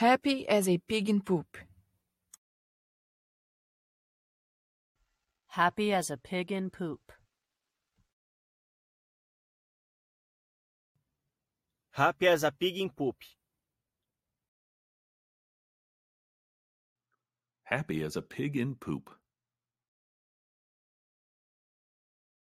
Happy as a pig in poop. Happy as a pig in poop. Happy as a pig in poop. Happy as a pig in poop.